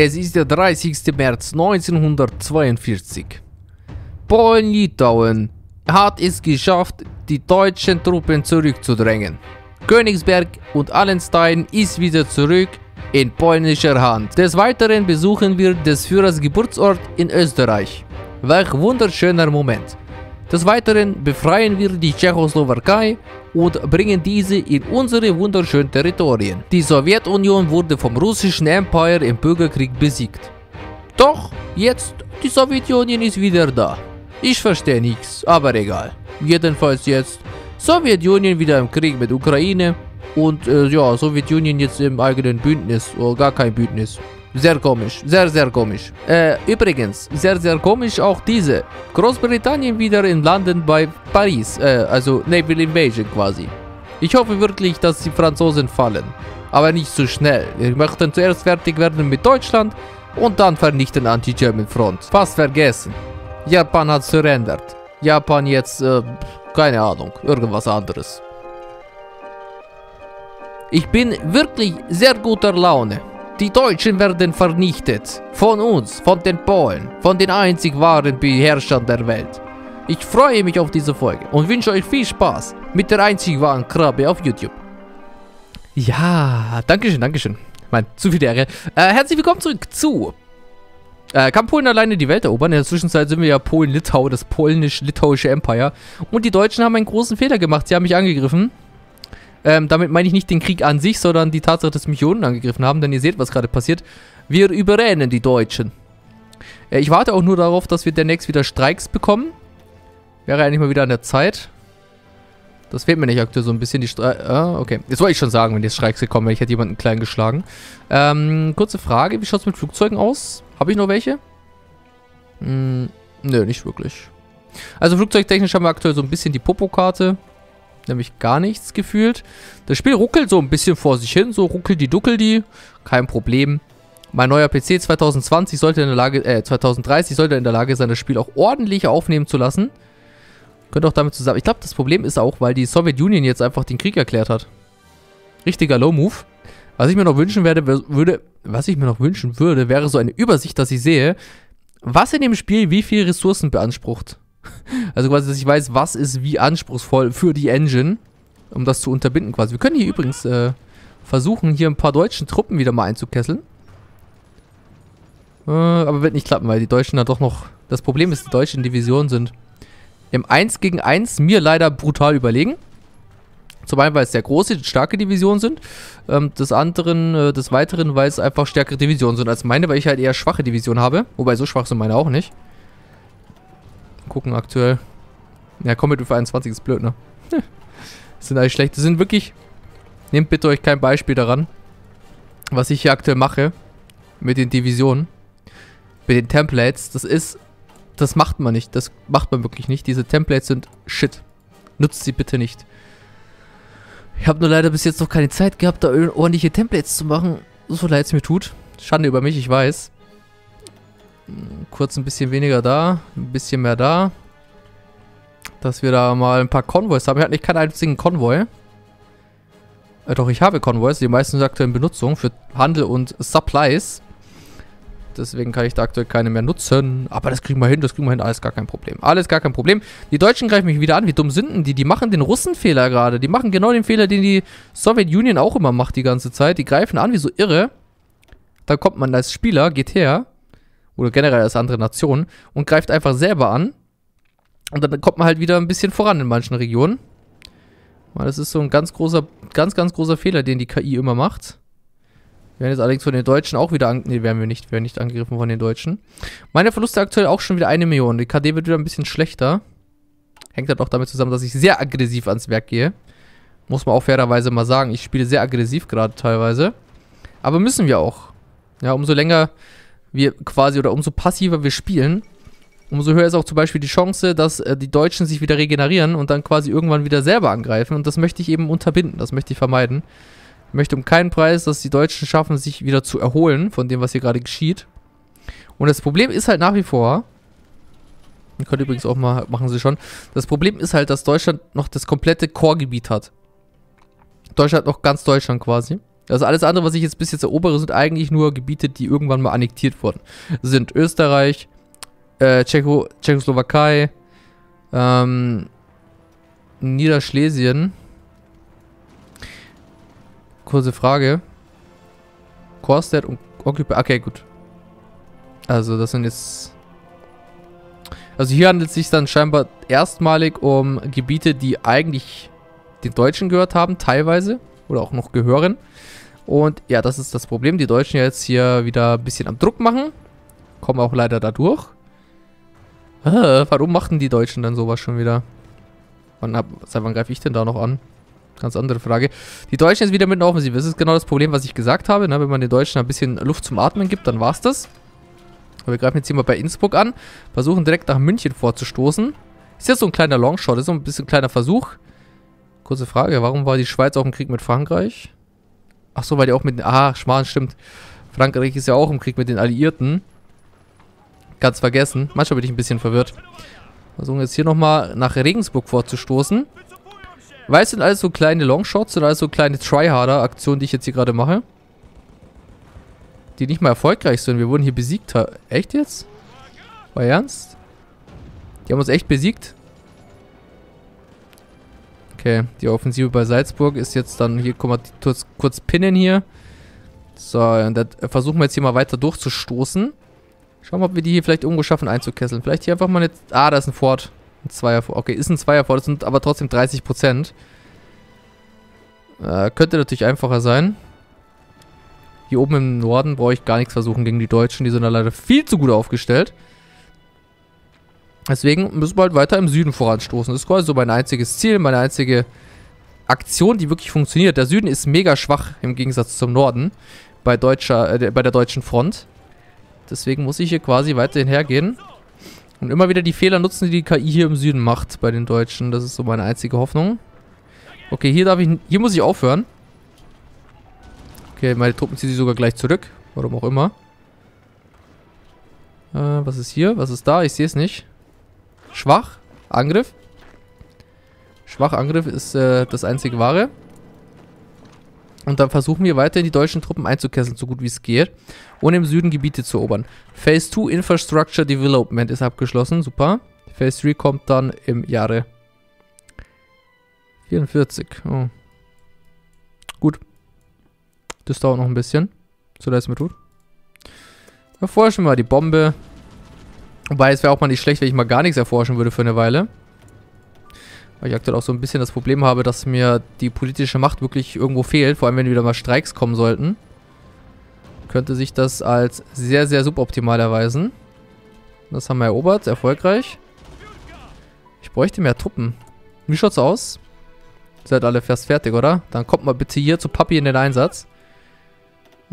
Es ist der 30. März 1942. Polen-Litauen hat es geschafft, die deutschen Truppen zurückzudrängen. Königsberg und Allenstein ist wieder zurück in polnischer Hand. Des Weiteren besuchen wir des Führers Geburtsort in Österreich. Welch wunderschöner Moment. Des Weiteren befreien wir die Tschechoslowakei und bringen diese in unsere wunderschönen Territorien. Die Sowjetunion wurde vom russischen Empire im Bürgerkrieg besiegt. Doch, jetzt, die Sowjetunion ist wieder da. Ich verstehe nichts, aber egal. Jedenfalls jetzt, Sowjetunion wieder im Krieg mit Ukraine und äh, ja, Sowjetunion jetzt im eigenen Bündnis oder gar kein Bündnis. Sehr komisch, sehr, sehr komisch. Äh, übrigens, sehr, sehr komisch auch diese. Großbritannien wieder in Landen bei Paris, äh, also Naval Invasion quasi. Ich hoffe wirklich, dass die Franzosen fallen. Aber nicht so schnell. Wir möchten zuerst fertig werden mit Deutschland und dann vernichten Anti-German Front. Fast vergessen. Japan hat surrendert. Japan jetzt, äh, keine Ahnung, irgendwas anderes. Ich bin wirklich sehr guter Laune. Die Deutschen werden vernichtet. Von uns, von den Polen, von den einzig wahren Beherrschern der Welt. Ich freue mich auf diese Folge und wünsche euch viel Spaß mit der einzig wahren Krabbe auf YouTube. Ja, Dankeschön, Dankeschön. Mein, zu viel Ehre. Äh, herzlich willkommen zurück zu äh, kann Polen alleine die Welt erobern? In der Zwischenzeit sind wir ja Polen-Litau, das polnisch-litauische Empire. Und die Deutschen haben einen großen Fehler gemacht. Sie haben mich angegriffen. Ähm, damit meine ich nicht den Krieg an sich, sondern die Tatsache, dass mich unten angegriffen haben. Denn ihr seht, was gerade passiert. Wir überrennen die Deutschen. Äh, ich warte auch nur darauf, dass wir demnächst wieder Streiks bekommen. Wäre eigentlich mal wieder an der Zeit. Das fehlt mir nicht aktuell so ein bisschen. Die Streiks. Ah, okay. Jetzt wollte ich schon sagen, wenn die Streiks gekommen wären. Ich hätte jemanden klein geschlagen. Ähm, kurze Frage. Wie schaut es mit Flugzeugen aus? Habe ich noch welche? Hm, nö, nicht wirklich. Also flugzeugtechnisch haben wir aktuell so ein bisschen die Popokarte. Nämlich gar nichts gefühlt. Das Spiel ruckelt so ein bisschen vor sich hin. So ruckelt die, duckel die. Kein Problem. Mein neuer PC 2020 sollte in der Lage, äh, 2030 sollte in der Lage sein, das Spiel auch ordentlich aufnehmen zu lassen. Könnte auch damit zusammen. Ich glaube, das Problem ist auch, weil die Sowjetunion jetzt einfach den Krieg erklärt hat. Richtiger Low-Move. Was ich mir noch wünschen werde, würde, was ich mir noch wünschen würde, wäre so eine Übersicht, dass ich sehe, was in dem Spiel wie viel Ressourcen beansprucht. Also quasi, dass ich weiß, was ist wie anspruchsvoll für die Engine, um das zu unterbinden quasi. Wir können hier übrigens äh, versuchen, hier ein paar deutschen Truppen wieder mal einzukesseln. Äh, aber wird nicht klappen, weil die Deutschen da doch noch... Das Problem ist, die deutschen Divisionen sind im 1 gegen 1 mir leider brutal überlegen. Zum einen, weil es sehr große, starke Divisionen sind. Ähm, des anderen, äh, des Weiteren, weil es einfach stärkere Divisionen sind als meine, weil ich halt eher schwache Divisionen habe. Wobei so schwach sind meine auch nicht. Gucken aktuell. Ja, Combat für 21 ist blöd, ne? sind eigentlich schlecht. Das sind wirklich... Nehmt bitte euch kein Beispiel daran, was ich hier aktuell mache. Mit den Divisionen. Mit den Templates. Das ist... Das macht man nicht. Das macht man wirklich nicht. Diese Templates sind shit. Nutzt sie bitte nicht. Ich habe nur leider bis jetzt noch keine Zeit gehabt, da ordentliche Templates zu machen. So leid es mir tut. Schande über mich, ich weiß. Kurz ein bisschen weniger da, ein bisschen mehr da. Dass wir da mal ein paar Konvois haben. Ich hatte nicht keinen einzigen Konvoi. Äh, doch, ich habe Konvois. Die meisten sind aktuell in Benutzung für Handel und Supplies. Deswegen kann ich da aktuell keine mehr nutzen. Aber das kriegen wir hin, das kriegen wir hin. Alles gar kein Problem. Alles gar kein Problem. Die Deutschen greifen mich wieder an. Wie dumm sind denn die? Die machen den Russenfehler gerade. Die machen genau den Fehler, den die Sowjetunion auch immer macht die ganze Zeit. Die greifen an wie so irre. Da kommt man als Spieler, geht her. Oder generell als andere Nation. Und greift einfach selber an. Und dann kommt man halt wieder ein bisschen voran in manchen Regionen. Das ist so ein ganz großer, ganz, ganz großer Fehler, den die KI immer macht. Wir werden jetzt allerdings von den Deutschen auch wieder an... Ne, werden wir nicht. Werden nicht angegriffen von den Deutschen. Meine Verluste aktuell auch schon wieder eine Million. Die KD wird wieder ein bisschen schlechter. Hängt halt auch damit zusammen, dass ich sehr aggressiv ans Werk gehe. Muss man auch fairerweise mal sagen. Ich spiele sehr aggressiv gerade teilweise. Aber müssen wir auch. Ja, umso länger wir quasi oder umso passiver wir spielen, umso höher ist auch zum Beispiel die Chance, dass äh, die Deutschen sich wieder regenerieren und dann quasi irgendwann wieder selber angreifen. Und das möchte ich eben unterbinden. Das möchte ich vermeiden. Ich möchte um keinen Preis, dass die Deutschen schaffen, sich wieder zu erholen von dem, was hier gerade geschieht. Und das Problem ist halt nach wie vor, ihr könnt übrigens auch mal, machen sie schon, das Problem ist halt, dass Deutschland noch das komplette Core-Gebiet hat. Deutschland noch ganz Deutschland quasi. Also alles andere, was ich jetzt bis jetzt erobere, sind eigentlich nur Gebiete, die irgendwann mal annektiert wurden. Sind Österreich, äh, Tschecho Tschechoslowakei, ähm, Niederschlesien. Kurze Frage. Korstedt und Occupy. Okay, gut. Also, das sind jetzt. Also, hier handelt es sich dann scheinbar erstmalig um Gebiete, die eigentlich den Deutschen gehört haben, teilweise. Oder auch noch gehören. Und ja, das ist das Problem. Die Deutschen jetzt hier wieder ein bisschen am Druck machen. Kommen auch leider da durch. Äh, warum machten die Deutschen dann sowas schon wieder? Wann, hab, seit wann greife ich denn da noch an? Ganz andere Frage. Die Deutschen jetzt wieder mit einer Offensive. Das ist genau das Problem, was ich gesagt habe. Ne? Wenn man den Deutschen ein bisschen Luft zum Atmen gibt, dann war's das. Aber wir greifen jetzt hier mal bei Innsbruck an. Versuchen direkt nach München vorzustoßen. Ist jetzt so ein kleiner Longshot. Ist so ein bisschen ein kleiner Versuch. Kurze Frage. Warum war die Schweiz auch im Krieg mit Frankreich? Ach so, weil die auch mit... Ah, Schmarrn, stimmt. Frankreich ist ja auch im Krieg mit den Alliierten. Ganz vergessen. Manchmal bin ich ein bisschen verwirrt. Versuchen jetzt hier nochmal nach Regensburg vorzustoßen. Weil es sind alles so kleine Longshots oder alles so kleine Tryharder-Aktionen, die ich jetzt hier gerade mache. Die nicht mal erfolgreich sind. Wir wurden hier besiegt. Echt jetzt? War ernst? Die haben uns echt besiegt? Okay, die Offensive bei Salzburg ist jetzt dann, hier, guck mal, kurz, kurz pinnen hier. So, und da versuchen wir jetzt hier mal weiter durchzustoßen. Schauen wir, ob wir die hier vielleicht irgendwo schaffen einzukesseln. Vielleicht hier einfach mal eine... Ah, da ist ein Fort. Ein Zweier Fort. Okay, ist ein Zweier Fort. Das sind aber trotzdem 30%. Äh, könnte natürlich einfacher sein. Hier oben im Norden brauche ich gar nichts versuchen gegen die Deutschen. Die sind da leider viel zu gut aufgestellt. Deswegen müssen wir halt weiter im Süden voranstoßen. Das ist quasi so mein einziges Ziel, meine einzige Aktion, die wirklich funktioniert. Der Süden ist mega schwach im Gegensatz zum Norden bei, deutscher, äh, bei der deutschen Front. Deswegen muss ich hier quasi weiterhin hergehen. Und immer wieder die Fehler nutzen, die die KI hier im Süden macht bei den Deutschen. Das ist so meine einzige Hoffnung. Okay, hier darf ich... Hier muss ich aufhören. Okay, meine Truppen ziehen sich sogar gleich zurück. Warum auch immer. Äh, was ist hier? Was ist da? Ich sehe es nicht. Schwach. Angriff. Schwach Angriff ist äh, das einzige wahre. Und dann versuchen wir weiterhin die deutschen Truppen einzukesseln, so gut wie es geht. Und im Süden Gebiete zu erobern. Phase 2 Infrastructure Development ist abgeschlossen. Super. Phase 3 kommt dann im Jahre 44. Oh. Gut. Das dauert noch ein bisschen. So leid es mir tut. Erforschen wir mal die Bombe. Wobei es wäre auch mal nicht schlecht, wenn ich mal gar nichts erforschen würde für eine Weile. Weil ich aktuell auch so ein bisschen das Problem habe, dass mir die politische Macht wirklich irgendwo fehlt. Vor allem, wenn wieder mal Streiks kommen sollten. Könnte sich das als sehr, sehr suboptimal erweisen. Das haben wir erobert. Erfolgreich. Ich bräuchte mehr Truppen. Wie schaut's aus? Seid alle fast fertig, oder? Dann kommt mal bitte hier zu Papi in den Einsatz.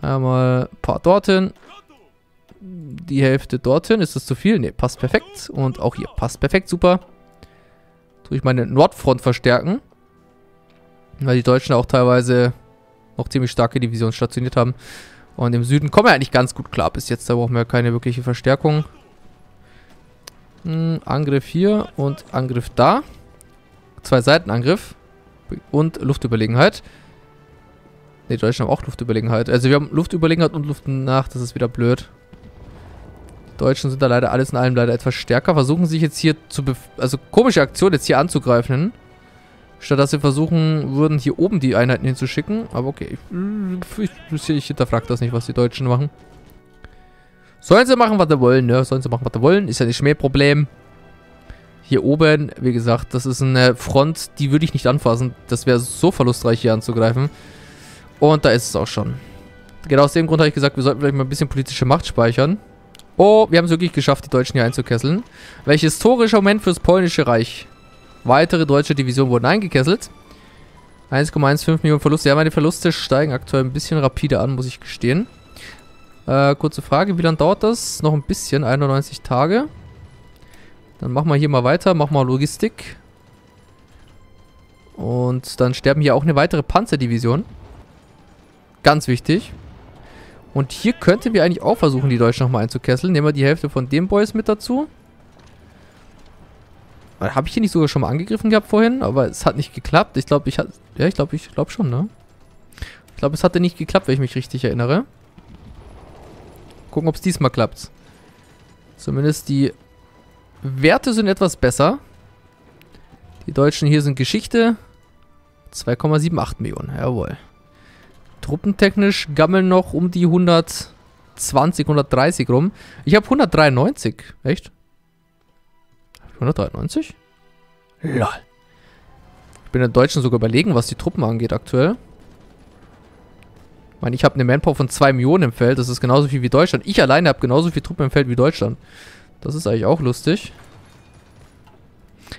Einmal ein paar dorthin. Die Hälfte dorthin. Ist das zu viel? Ne, passt perfekt. Und auch hier passt perfekt. Super. Tue ich meine Nordfront verstärken. Weil die Deutschen auch teilweise noch ziemlich starke Divisionen stationiert haben. Und im Süden kommen wir eigentlich ganz gut klar bis jetzt. Da brauchen wir keine wirkliche Verstärkung. Hm, Angriff hier und Angriff da. Zwei Seitenangriff. Und Luftüberlegenheit. Ne, die Deutschen haben auch Luftüberlegenheit. Also wir haben Luftüberlegenheit und Luft nach. Das ist wieder blöd. Deutschen sind da leider alles in allem leider etwas stärker. Versuchen sich jetzt hier zu... Also komische Aktion, jetzt hier anzugreifen. Statt dass sie versuchen würden, hier oben die Einheiten hinzuschicken. Aber okay, ich, ich, ich hinterfrage das nicht, was die Deutschen machen. Sollen sie machen, was sie wollen, ne? Sollen sie machen, was sie wollen. Ist ja nicht mehr Problem. Hier oben, wie gesagt, das ist eine Front, die würde ich nicht anfassen. Das wäre so verlustreich, hier anzugreifen. Und da ist es auch schon. Genau aus dem Grund habe ich gesagt, wir sollten vielleicht mal ein bisschen politische Macht speichern. Oh, wir haben es wirklich geschafft, die Deutschen hier einzukesseln. Welch historischer Moment fürs polnische Reich. Weitere deutsche Divisionen wurden eingekesselt. 1,15 Millionen Verluste. Ja, meine Verluste steigen aktuell ein bisschen rapide an, muss ich gestehen. Äh, kurze Frage, wie lange dauert das? Noch ein bisschen, 91 Tage. Dann machen wir hier mal weiter, machen wir Logistik. Und dann sterben hier auch eine weitere Panzerdivision. Ganz wichtig. Und hier könnten wir eigentlich auch versuchen, die Deutschen nochmal einzukesseln. Nehmen wir die Hälfte von den Boys mit dazu. Habe ich hier nicht sogar schon mal angegriffen gehabt vorhin? Aber es hat nicht geklappt. Ich glaube, ich hatte... Ja, ich glaube, ich glaube schon, ne? Ich glaube, es hatte nicht geklappt, wenn ich mich richtig erinnere. Gucken, ob es diesmal klappt. Zumindest die Werte sind etwas besser. Die Deutschen hier sind Geschichte. 2,78 Millionen, jawohl. Truppentechnisch gammeln noch um die 120, 130 rum. Ich habe 193. Echt? 193? Lol. Ich bin den Deutschen sogar überlegen, was die Truppen angeht aktuell. Ich meine, ich habe eine Manpower von 2 Millionen im Feld. Das ist genauso viel wie Deutschland. Ich alleine habe genauso viel Truppen im Feld wie Deutschland. Das ist eigentlich auch lustig.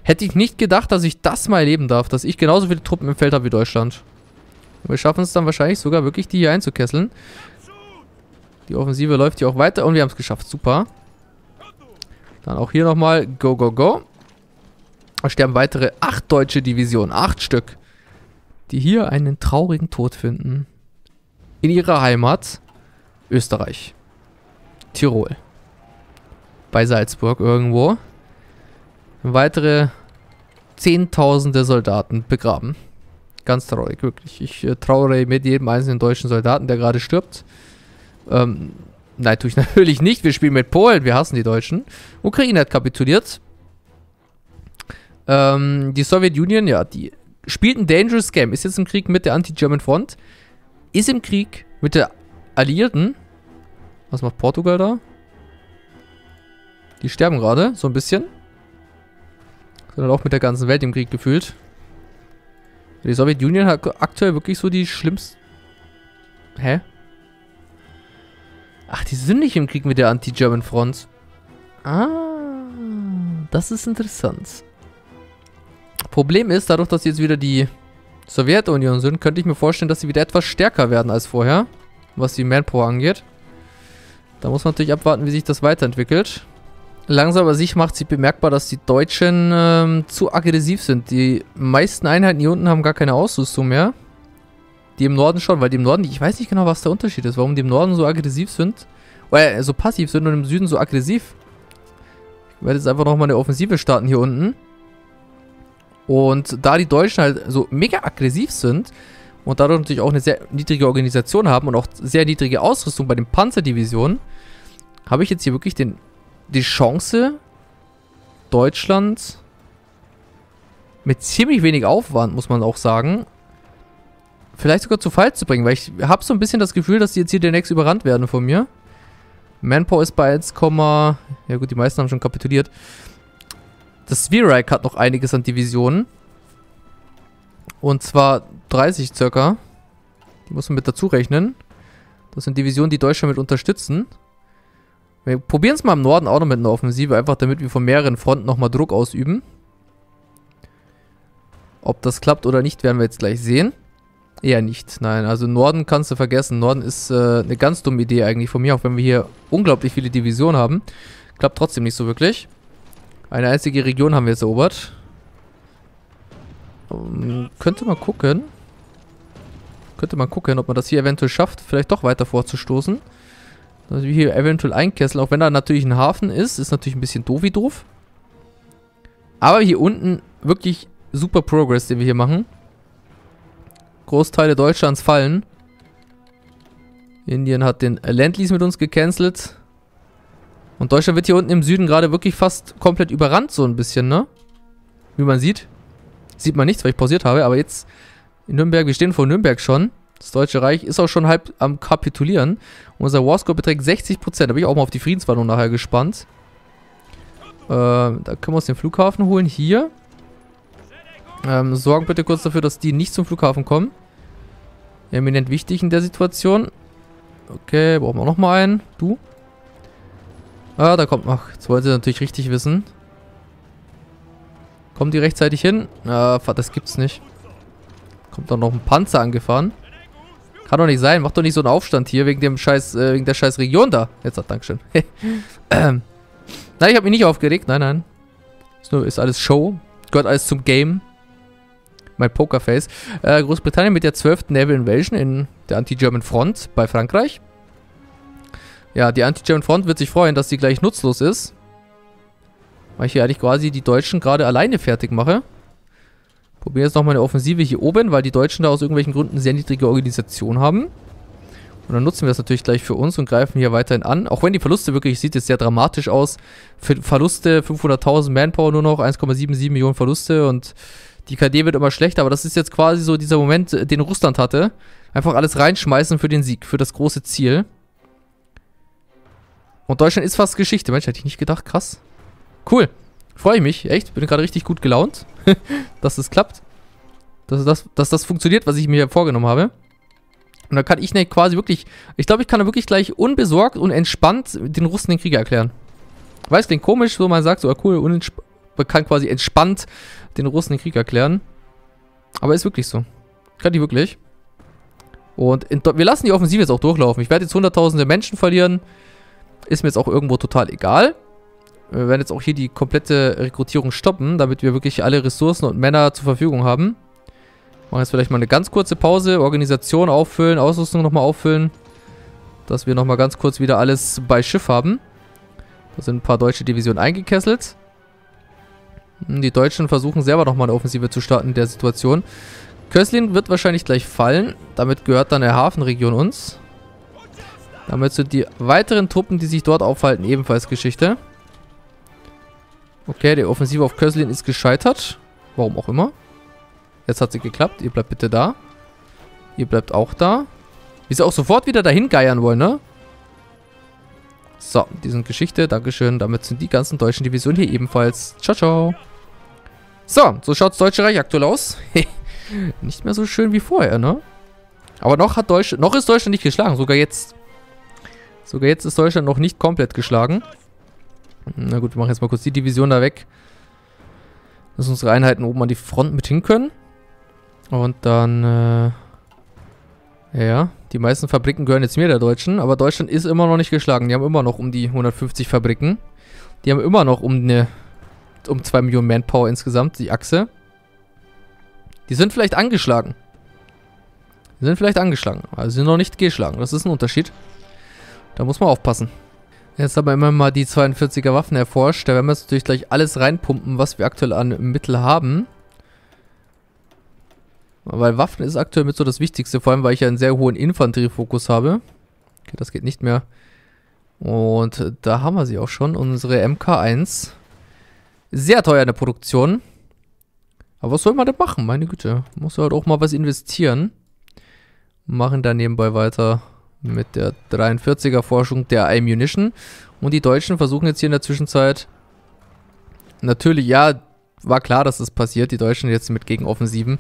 Hätte ich nicht gedacht, dass ich das mal erleben darf, dass ich genauso viele Truppen im Feld habe wie Deutschland. Wir schaffen es dann wahrscheinlich sogar wirklich, die hier einzukesseln. Die Offensive läuft hier auch weiter und wir haben es geschafft. Super. Dann auch hier nochmal Go, Go, Go. Da sterben weitere acht deutsche Divisionen. Acht Stück. Die hier einen traurigen Tod finden. In ihrer Heimat Österreich. Tirol. Bei Salzburg irgendwo. Weitere Zehntausende Soldaten begraben. Ganz traurig, wirklich. Ich äh, trauere mit jedem einzelnen deutschen Soldaten, der gerade stirbt. Ähm, nein, tue ich natürlich nicht. Wir spielen mit Polen, wir hassen die Deutschen. Ukraine hat kapituliert. Ähm, die Sowjetunion, ja, die spielt ein Dangerous Game. Ist jetzt im Krieg mit der Anti-German Front. Ist im Krieg mit der Alliierten. Was macht Portugal da? Die sterben gerade, so ein bisschen. Sondern auch mit der ganzen Welt im Krieg gefühlt. Die Sowjetunion hat aktuell wirklich so die schlimmsten... Hä? Ach, die sind nicht im Krieg mit der Anti-German Front. Ah, das ist interessant. Problem ist, dadurch, dass jetzt wieder die Sowjetunion sind, könnte ich mir vorstellen, dass sie wieder etwas stärker werden als vorher, was die Manpower angeht. Da muss man natürlich abwarten, wie sich das weiterentwickelt. Langsam aber sich macht sich bemerkbar, dass die Deutschen ähm, zu aggressiv sind. Die meisten Einheiten hier unten haben gar keine Ausrüstung mehr. Die im Norden schon, weil die im Norden, ich weiß nicht genau, was der Unterschied ist, warum die im Norden so aggressiv sind. Oder äh, so passiv sind und im Süden so aggressiv. Ich werde jetzt einfach nochmal eine Offensive starten hier unten. Und da die Deutschen halt so mega aggressiv sind und dadurch natürlich auch eine sehr niedrige Organisation haben und auch sehr niedrige Ausrüstung bei den Panzerdivisionen, habe ich jetzt hier wirklich den, die Chance, Deutschland mit ziemlich wenig Aufwand, muss man auch sagen, vielleicht sogar zu Fall zu bringen, weil ich habe so ein bisschen das Gefühl, dass die jetzt hier demnächst überrannt werden von mir. Manpower ist bei 1, ja gut, die meisten haben schon kapituliert. Das Zvirak hat noch einiges an Divisionen. Und zwar 30 circa. Die muss man mit dazu rechnen. Das sind Divisionen, die Deutschland mit unterstützen. Wir probieren es mal im Norden auch noch mit einer Offensive, einfach damit wir von mehreren Fronten nochmal Druck ausüben. Ob das klappt oder nicht, werden wir jetzt gleich sehen. Eher nicht, nein. Also Norden kannst du vergessen. Norden ist äh, eine ganz dumme Idee eigentlich von mir, auch wenn wir hier unglaublich viele Divisionen haben. Klappt trotzdem nicht so wirklich. Eine einzige Region haben wir jetzt erobert. Um, ähm, könnte man gucken. Könnte man gucken, ob man das hier eventuell schafft, vielleicht doch weiter vorzustoßen. Wir hier eventuell einkesseln, auch wenn da natürlich ein Hafen ist. Ist natürlich ein bisschen doof wie doof. Aber hier unten wirklich super Progress, den wir hier machen. Großteile Deutschlands fallen. Indien hat den Landlease mit uns gecancelt. Und Deutschland wird hier unten im Süden gerade wirklich fast komplett überrannt, so ein bisschen, ne? Wie man sieht. Sieht man nichts, weil ich pausiert habe, aber jetzt in Nürnberg, wir stehen vor Nürnberg schon. Das Deutsche Reich ist auch schon halb am Kapitulieren. Unser Warscore beträgt 60%. Da bin ich auch mal auf die Friedenswarnung nachher gespannt. Äh, da können wir uns den Flughafen holen. Hier. Ähm, sorgen bitte kurz dafür, dass die nicht zum Flughafen kommen. Eminent wichtig in der Situation. Okay, brauchen wir noch mal einen. Du? Ah, da kommt... Ach, jetzt wollte sie natürlich richtig wissen. Kommen die rechtzeitig hin? Ah, das gibt's nicht. Kommt doch noch ein Panzer angefahren. Kann doch nicht sein. Mach doch nicht so einen Aufstand hier wegen dem scheiß, äh, wegen der scheiß Region da. Jetzt, hat Dankeschön. Nein, ich habe mich nicht aufgeregt. Nein, nein. Ist, nur, ist alles Show. Gehört alles zum Game. Mein Pokerface. Äh, Großbritannien mit der 12. Naval Invasion in der Anti-German Front bei Frankreich. Ja, die Anti-German Front wird sich freuen, dass sie gleich nutzlos ist. Weil ich hier eigentlich quasi die Deutschen gerade alleine fertig mache. Probieren jetzt nochmal eine Offensive hier oben, weil die Deutschen da aus irgendwelchen Gründen sehr niedrige Organisation haben. Und dann nutzen wir das natürlich gleich für uns und greifen hier weiterhin an. Auch wenn die Verluste wirklich, sieht jetzt sehr dramatisch aus. Für Verluste 500.000 Manpower nur noch, 1,77 Millionen Verluste und die KD wird immer schlechter. Aber das ist jetzt quasi so dieser Moment, äh, den Russland hatte. Einfach alles reinschmeißen für den Sieg, für das große Ziel. Und Deutschland ist fast Geschichte. Mensch, hätte ich nicht gedacht. Krass. Cool. Freue ich mich. Echt. Bin gerade richtig gut gelaunt, dass das klappt. Dass das, dass das funktioniert, was ich mir vorgenommen habe. Und dann kann ich ne, quasi wirklich, ich glaube, ich kann da wirklich gleich unbesorgt und entspannt den Russen den Krieg erklären. Weiß, klingt komisch, so man sagt, so cool, man kann quasi entspannt den Russen den Krieg erklären. Aber ist wirklich so. Kann die wirklich. Und in, wir lassen die Offensive jetzt auch durchlaufen. Ich werde jetzt hunderttausende Menschen verlieren. Ist mir jetzt auch irgendwo total egal. Wir werden jetzt auch hier die komplette Rekrutierung stoppen, damit wir wirklich alle Ressourcen und Männer zur Verfügung haben. Machen jetzt vielleicht mal eine ganz kurze Pause. Organisation auffüllen, Ausrüstung nochmal auffüllen. Dass wir nochmal ganz kurz wieder alles bei Schiff haben. Da sind ein paar deutsche Divisionen eingekesselt. Hm, die Deutschen versuchen selber nochmal eine Offensive zu starten in der Situation. Köslin wird wahrscheinlich gleich fallen. Damit gehört dann der Hafenregion uns. Damit sind die weiteren Truppen, die sich dort aufhalten, ebenfalls Geschichte. Okay, die Offensive auf Köslin ist gescheitert. Warum auch immer. Jetzt hat sie geklappt. Ihr bleibt bitte da. Ihr bleibt auch da. Wie sie auch sofort wieder dahin geiern wollen, ne? So, die sind Geschichte. Dankeschön. Damit sind die ganzen deutschen Divisionen hier ebenfalls. Ciao, ciao. So, so schaut das Deutsche Reich aktuell aus. nicht mehr so schön wie vorher, ne? Aber noch hat Deutschland, noch ist Deutschland nicht geschlagen. Sogar jetzt. Sogar jetzt ist Deutschland noch nicht komplett geschlagen. Na gut, wir machen jetzt mal kurz die Division da weg. Dass unsere Einheiten oben an die Front mit hin können. Und dann, äh, ja, die meisten Fabriken gehören jetzt mir, der Deutschen. Aber Deutschland ist immer noch nicht geschlagen. Die haben immer noch um die 150 Fabriken. Die haben immer noch um eine, um 2 Millionen Manpower insgesamt, die Achse. Die sind vielleicht angeschlagen. Die sind vielleicht angeschlagen. Also sind noch nicht geschlagen. Das ist ein Unterschied. Da muss man aufpassen. Jetzt haben wir immer mal die 42er Waffen erforscht. Da werden wir jetzt natürlich gleich alles reinpumpen, was wir aktuell an Mittel haben. Weil Waffen ist aktuell mit so das Wichtigste, vor allem weil ich ja einen sehr hohen Infanteriefokus habe. Okay, das geht nicht mehr. Und da haben wir sie auch schon, unsere MK1. Sehr teuer in der Produktion. Aber was soll man denn machen? Meine Güte. Muss halt auch mal was investieren. Machen dann nebenbei weiter mit der 43er Forschung der Ammunition. Und die Deutschen versuchen jetzt hier in der Zwischenzeit natürlich, ja, war klar, dass das passiert. Die Deutschen jetzt mit Gegenoffensiven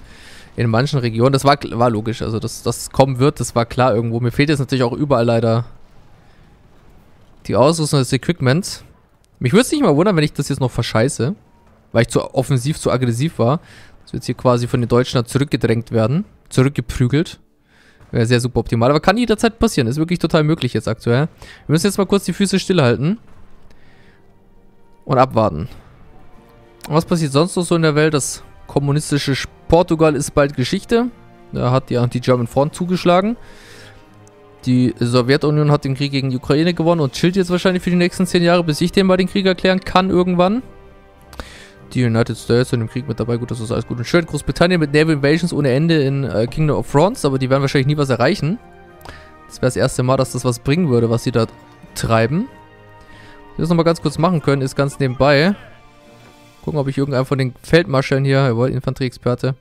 in manchen Regionen. Das war, war logisch, also dass das kommen wird, das war klar irgendwo. Mir fehlt jetzt natürlich auch überall leider die Ausrüstung des Equipments. Mich würde es nicht mal wundern, wenn ich das jetzt noch verscheiße, weil ich zu offensiv, zu aggressiv war. Das wird hier quasi von den Deutschen zurückgedrängt werden, zurückgeprügelt. Wäre sehr super optimal, aber kann jederzeit passieren. Ist wirklich total möglich jetzt aktuell. Wir müssen jetzt mal kurz die Füße stillhalten. Und abwarten. Was passiert sonst noch so in der Welt? Das kommunistische Portugal ist bald Geschichte. Da hat die Anti-German Front zugeschlagen. Die Sowjetunion hat den Krieg gegen die Ukraine gewonnen und chillt jetzt wahrscheinlich für die nächsten 10 Jahre, bis ich den mal den Krieg erklären kann irgendwann. Die United States sind im Krieg mit dabei. Gut, das ist alles gut und schön. Großbritannien mit Naval Invasions ohne Ende in äh, Kingdom of Thrones, aber die werden wahrscheinlich nie was erreichen. Das wäre das erste Mal, dass das was bringen würde, was sie da treiben. Was wir das nochmal ganz kurz machen können, ist ganz nebenbei. Gucken, ob ich irgendeinen von den Feldmarschallen hier, jawohl, Infanterieexperte,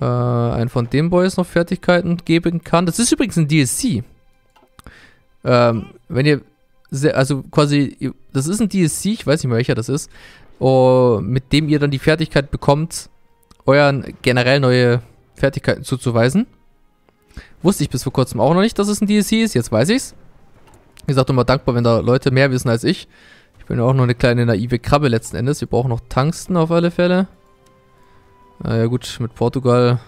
äh, einen von den Boys noch Fertigkeiten geben kann. Das ist übrigens ein DLC. Ähm, wenn ihr, also quasi, das ist ein DLC, ich weiß nicht mehr welcher das ist, oh, mit dem ihr dann die Fertigkeit bekommt, euren generell neue Fertigkeiten zuzuweisen. Wusste ich bis vor kurzem auch noch nicht, dass es ein DLC ist, jetzt weiß ich's. Wie gesagt, immer dankbar, wenn da Leute mehr wissen als ich. Ich bin ja auch nur eine kleine naive Krabbe letzten Endes. Wir brauchen noch Tungsten auf alle Fälle. Naja gut, mit Portugal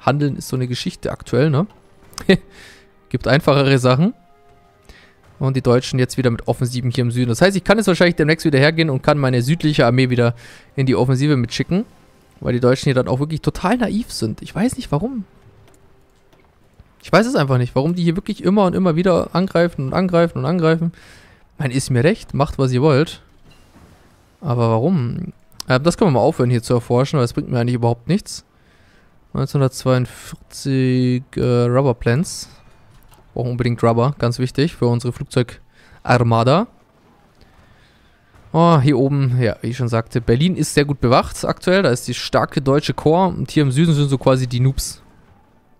handeln ist so eine Geschichte aktuell, ne? Gibt einfachere Sachen. Und die Deutschen jetzt wieder mit Offensiven hier im Süden. Das heißt, ich kann jetzt wahrscheinlich demnächst wieder hergehen und kann meine südliche Armee wieder in die Offensive mitschicken. Weil die Deutschen hier dann auch wirklich total naiv sind. Ich weiß nicht, warum. Ich weiß es einfach nicht, warum die hier wirklich immer und immer wieder angreifen und angreifen und angreifen. Mein, ist mir recht, macht was ihr wollt. Aber warum? Äh, das können wir mal aufhören hier zu erforschen, weil das bringt mir eigentlich überhaupt nichts. 1942 äh, Rubber Plants. Brauchen unbedingt Rubber, ganz wichtig für unsere Flugzeugarmada. Oh, hier oben, ja, wie ich schon sagte, Berlin ist sehr gut bewacht aktuell. Da ist die starke deutsche Chor und hier im Süden sind so quasi die Noobs.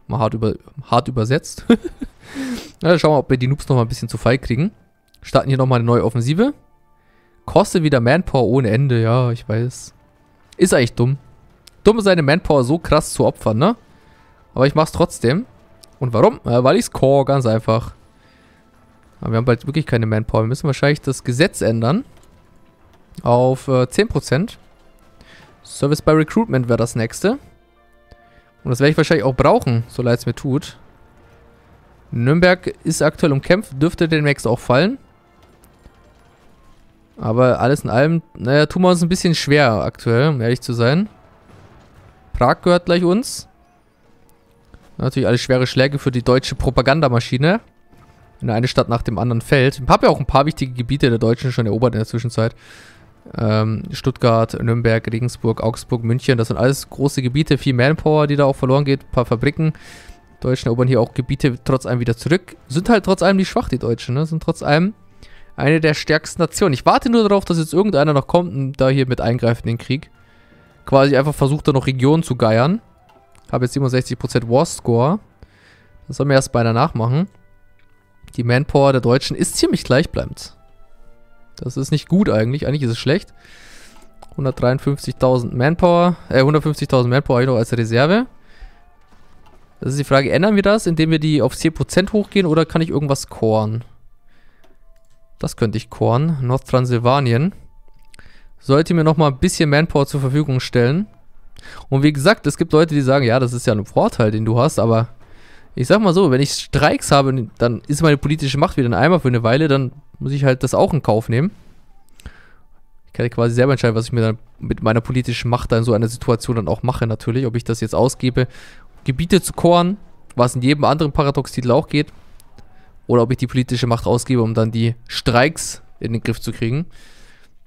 Mal hart, über, hart übersetzt. ja, schauen wir, ob wir die Noobs nochmal ein bisschen zu feig kriegen. Starten hier nochmal eine neue Offensive. Kostet wieder Manpower ohne Ende, ja, ich weiß. Ist eigentlich dumm. Dumm, seine Manpower so krass zu opfern, ne? Aber ich mach's trotzdem. Und warum? Ja, weil ich's core, ganz einfach. Aber wir haben bald wirklich keine Manpower. Wir müssen wahrscheinlich das Gesetz ändern auf äh, 10%. Service by Recruitment wäre das nächste. Und das werde ich wahrscheinlich auch brauchen, so leid es mir tut. Nürnberg ist aktuell umkämpft, dürfte demnächst auch fallen. Aber alles in allem, naja, tun wir uns ein bisschen schwer aktuell, um ehrlich zu sein. Prag gehört gleich uns. Natürlich alles schwere Schläge für die deutsche Propagandamaschine. In eine Stadt nach dem anderen fällt. Ich habe ja auch ein paar wichtige Gebiete der Deutschen schon erobert in der Zwischenzeit. Ähm, Stuttgart, Nürnberg, Regensburg, Augsburg, München, das sind alles große Gebiete, viel Manpower, die da auch verloren geht, ein paar Fabriken. Die Deutschen erobern hier auch Gebiete trotz allem wieder zurück. Sind halt trotz allem nicht schwach, die Deutschen, ne? Sind trotz allem eine der stärksten Nationen. Ich warte nur darauf, dass jetzt irgendeiner noch kommt und da hier mit eingreift in den Krieg. Quasi einfach versucht, da noch Regionen zu geiern. Habe jetzt 67% War Score. Das soll mir erst beinahe nachmachen. Die Manpower der Deutschen ist ziemlich gleichbleibend. Das ist nicht gut eigentlich. Eigentlich ist es schlecht. 153.000 Manpower. Äh, 150.000 Manpower habe ich noch als Reserve. Das ist die Frage, ändern wir das, indem wir die auf 10% hochgehen oder kann ich irgendwas coren? Das könnte ich coren. Nordtransylvanien. Sollte mir nochmal ein bisschen Manpower zur Verfügung stellen. Und wie gesagt, es gibt Leute, die sagen, ja, das ist ja ein Vorteil, den du hast, aber ich sag mal so, wenn ich Streiks habe, dann ist meine politische Macht wieder ein Eimer für eine Weile, dann muss ich halt das auch in Kauf nehmen. Ich kann quasi selber entscheiden, was ich mir dann mit meiner politischen Macht da in so einer Situation dann auch mache, natürlich. Ob ich das jetzt ausgebe, Gebiete zu koren, was in jedem anderen Paradox-Titel auch geht. Oder ob ich die politische Macht ausgebe, um dann die Streiks in den Griff zu kriegen.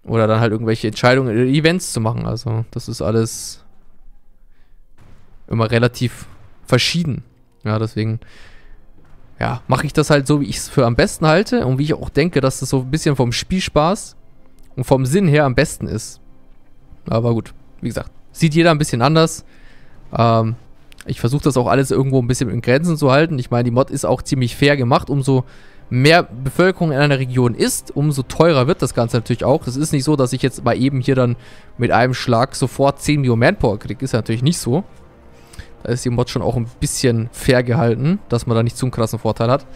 Oder dann halt irgendwelche Entscheidungen, Events zu machen. Also, das ist alles immer relativ verschieden. Ja, deswegen ja, mache ich das halt so, wie ich es für am besten halte und wie ich auch denke, dass das so ein bisschen vom Spielspaß und vom Sinn her am besten ist. Aber gut, wie gesagt, sieht jeder ein bisschen anders. Ähm, ich versuche das auch alles irgendwo ein bisschen in Grenzen zu halten. Ich meine, die Mod ist auch ziemlich fair gemacht. Umso mehr Bevölkerung in einer Region ist, umso teurer wird das Ganze natürlich auch. Es ist nicht so, dass ich jetzt mal eben hier dann mit einem Schlag sofort 10 Millionen Manpower kriege. Ist ja natürlich nicht so. Da ist die Mod schon auch ein bisschen fair gehalten, dass man da nicht zu einen krassen Vorteil hat.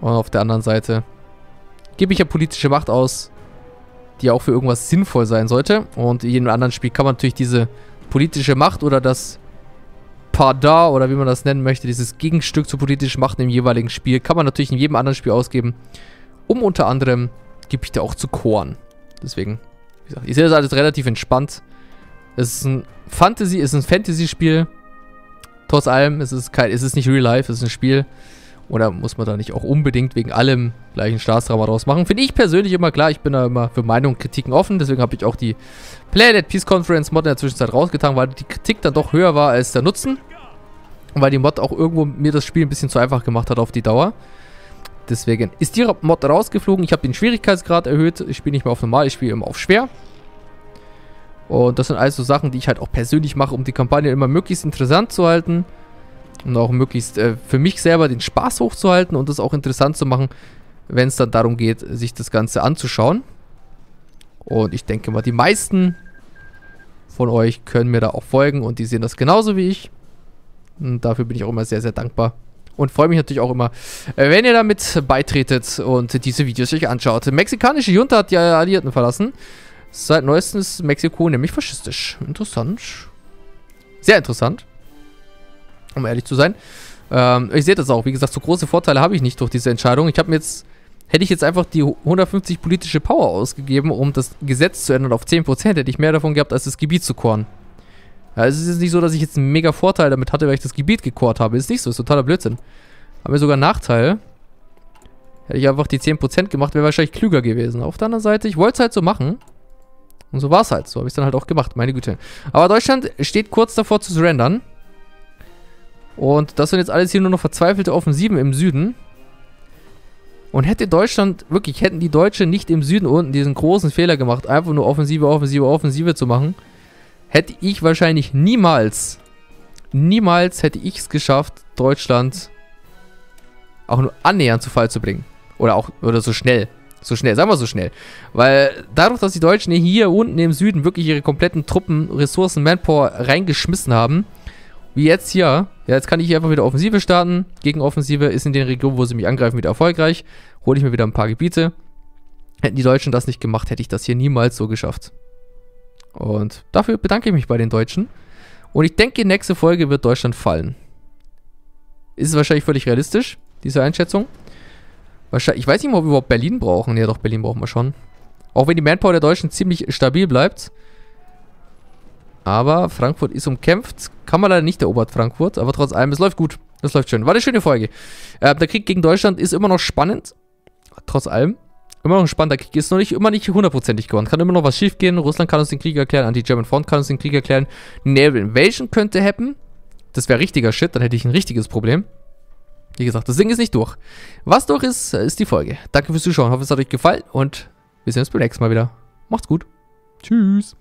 Und auf der anderen Seite gebe ich ja politische Macht aus, die auch für irgendwas sinnvoll sein sollte. Und in jedem anderen Spiel kann man natürlich diese politische Macht oder das Pardar oder wie man das nennen möchte, dieses Gegenstück zur politischen Macht im jeweiligen Spiel, kann man natürlich in jedem anderen Spiel ausgeben, um unter anderem Gebiete auch zu koren. Deswegen, wie gesagt, ich sehe das alles relativ entspannt. Es ist ein Fantasy, es ist ein Fantasy-Spiel Trotz allem ist es, ist es nicht Real Life, es ist ein Spiel. Oder muss man da nicht auch unbedingt wegen allem gleich einen Staatsdrama draus machen? Finde ich persönlich immer klar. Ich bin da immer für Meinungen und Kritiken offen. Deswegen habe ich auch die Planet Peace Conference Mod in der Zwischenzeit rausgetan, weil die Kritik dann doch höher war als der Nutzen. Und weil die Mod auch irgendwo mir das Spiel ein bisschen zu einfach gemacht hat auf die Dauer. Deswegen ist die Mod rausgeflogen. Ich habe den Schwierigkeitsgrad erhöht. Ich spiele nicht mehr auf normal, ich spiele immer auf schwer. Und das sind alles so Sachen, die ich halt auch persönlich mache, um die Kampagne immer möglichst interessant zu halten. Und auch möglichst äh, für mich selber den Spaß hochzuhalten und das auch interessant zu machen, wenn es dann darum geht, sich das Ganze anzuschauen. Und ich denke mal, die meisten von euch können mir da auch folgen und die sehen das genauso wie ich. Und dafür bin ich auch immer sehr, sehr dankbar. Und freue mich natürlich auch immer, äh, wenn ihr damit beitretet und diese Videos euch anschaut. Mexikanische Junta hat die Alliierten verlassen. Seit neuestem ist Mexiko nämlich faschistisch. Interessant. Sehr interessant. Um ehrlich zu sein. Ähm, ich sehe das auch. Wie gesagt, so große Vorteile habe ich nicht durch diese Entscheidung. Ich habe mir jetzt... Hätte ich jetzt einfach die 150 politische Power ausgegeben, um das Gesetz zu ändern auf 10%, hätte ich mehr davon gehabt, als das Gebiet zu koren. Ja, es ist jetzt nicht so, dass ich jetzt einen mega Vorteil damit hatte, weil ich das Gebiet gekort habe. Ist nicht so, ist totaler Blödsinn. Haben wir sogar einen Nachteil. Hätte ich einfach die 10% gemacht, wäre wahrscheinlich klüger gewesen. Auf der anderen Seite, ich wollte es halt so machen. Und so war es halt. So habe ich es dann halt auch gemacht, meine Güte. Aber Deutschland steht kurz davor zu surrendern. Und das sind jetzt alles hier nur noch verzweifelte Offensiven im Süden. Und hätte Deutschland, wirklich, hätten die Deutschen nicht im Süden unten diesen großen Fehler gemacht, einfach nur Offensive, Offensive, Offensive zu machen, hätte ich wahrscheinlich niemals, niemals hätte ich es geschafft, Deutschland auch nur annähernd zu Fall zu bringen. Oder auch, oder so schnell. So schnell, sagen wir so schnell. Weil dadurch, dass die Deutschen hier unten im Süden wirklich ihre kompletten Truppen, Ressourcen, Manpower reingeschmissen haben, wie jetzt hier, ja, jetzt kann ich hier einfach wieder Offensive starten. Gegenoffensive ist in den Regionen, wo sie mich angreifen, wieder erfolgreich. Hole ich mir wieder ein paar Gebiete. Hätten die Deutschen das nicht gemacht, hätte ich das hier niemals so geschafft. Und dafür bedanke ich mich bei den Deutschen. Und ich denke, nächste Folge wird Deutschland fallen. Ist es wahrscheinlich völlig realistisch, diese Einschätzung. Wahrscheinlich, ich weiß nicht mal, ob wir überhaupt Berlin brauchen. Ja, doch, Berlin brauchen wir schon. Auch wenn die Manpower der Deutschen ziemlich stabil bleibt. Aber Frankfurt ist umkämpft. Kann man leider nicht erobert, Frankfurt. Aber trotz allem, es läuft gut. Das läuft schön. War eine schöne Folge. Äh, der Krieg gegen Deutschland ist immer noch spannend. Trotz allem. Immer noch ein spannender Krieg. Ist noch nicht, immer nicht hundertprozentig gewonnen. Kann immer noch was schief gehen. Russland kann uns den Krieg erklären. Anti-German Front kann uns den Krieg erklären. Naval Invasion könnte happen. Das wäre richtiger Shit. Dann hätte ich ein richtiges Problem. Wie gesagt, das Ding ist nicht durch. Was durch ist, ist die Folge. Danke fürs Zuschauen. Ich hoffe, es hat euch gefallen und wir sehen uns beim nächsten Mal wieder. Macht's gut. Tschüss.